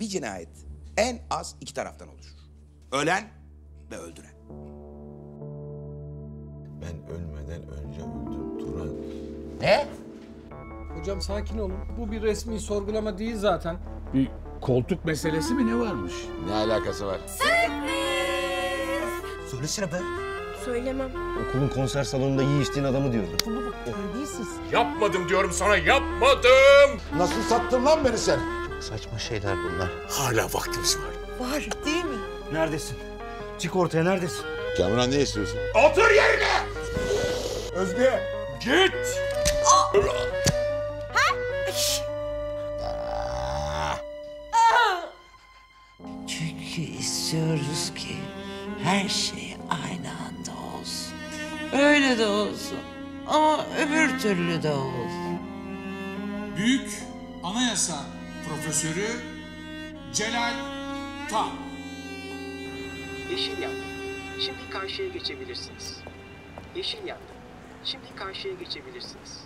bir cinayet en az iki taraftan oluşur. Ölen ve öldüren. Ben ölmeden önce öldüm Turan. Ne? Hocam sakin olun. Bu bir resmi sorgulama değil zaten. Bir koltuk meselesi mi ne varmış? Ne alakası var? Söylesene be. Söylemem. Okulun konser salonunda iyi içtiğin adamı diyordu. Yapmadım diyorum sana yapmadım. Nasıl sattın lan beni sen? Saçma şeyler bunlar. Hala vaktimiz var. Var değil mi? Neredesin? Çık ortaya neredesin? Kamuran ne istiyorsun? Otur yerine. Özge! Git. Çünkü istiyoruz ki her şey aynı anda olsun. Öyle de olsun ama öbür türlü de olsun. Büyük Anayasa Profesörü Celal Tan. Yeşil yandı. Şimdi karşıya geçebilirsiniz. Yeşil yandı. Şimdi karşıya geçebilirsiniz.